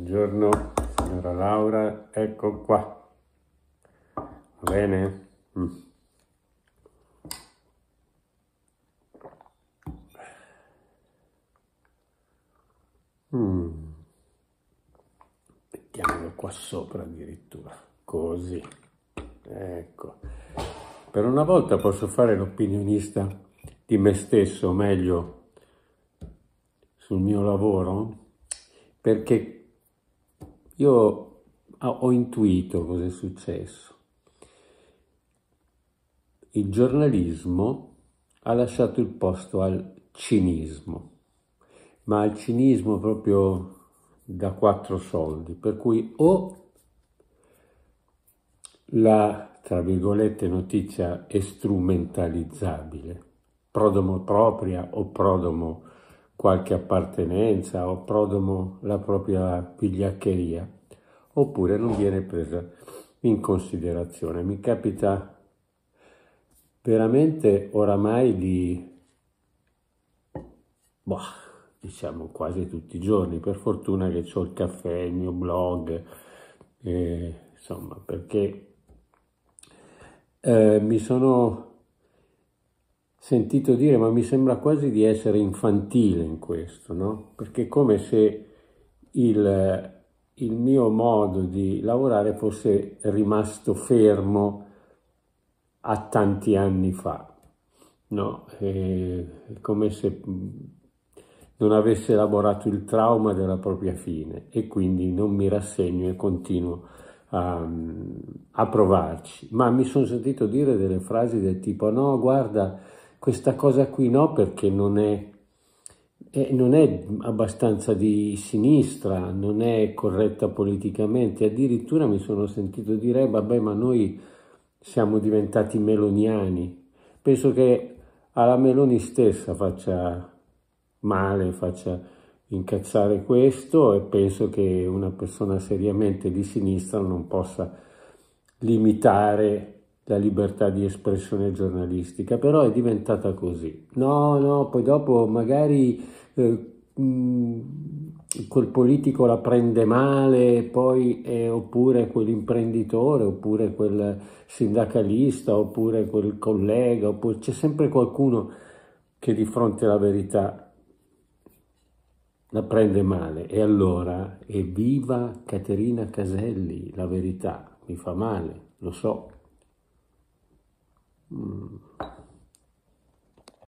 Buongiorno signora Laura, ecco qua. Va bene? Mm. Mm. Mettiamolo qua sopra addirittura, così. Ecco. Per una volta posso fare l'opinionista di me stesso, o meglio, sul mio lavoro, perché io ho intuito cosa è successo. Il giornalismo ha lasciato il posto al cinismo, ma al cinismo proprio da quattro soldi, per cui o la, tra virgolette, notizia è strumentalizzabile, prodomo propria o prodomo qualche appartenenza o prodomo la propria vigliaccheria, oppure non viene presa in considerazione. Mi capita veramente oramai di, boh, diciamo quasi tutti i giorni, per fortuna che ho il caffè, il mio blog, eh, insomma, perché eh, mi sono sentito dire, ma mi sembra quasi di essere infantile in questo, no? Perché è come se il, il mio modo di lavorare fosse rimasto fermo a tanti anni fa, no? È come se non avesse elaborato il trauma della propria fine e quindi non mi rassegno e continuo a, a provarci. Ma mi sono sentito dire delle frasi del tipo no, guarda, questa cosa qui no perché non è, è, non è abbastanza di sinistra, non è corretta politicamente, addirittura mi sono sentito dire vabbè ma noi siamo diventati meloniani. Penso che alla Meloni stessa faccia male, faccia incazzare questo e penso che una persona seriamente di sinistra non possa limitare la libertà di espressione giornalistica, però è diventata così. No, no, poi dopo magari eh, mh, quel politico la prende male, poi è, oppure quell'imprenditore, oppure quel sindacalista, oppure quel collega, oppure c'è sempre qualcuno che di fronte alla verità la prende male. E allora, evviva Caterina Caselli, la verità mi fa male, lo so. Mm.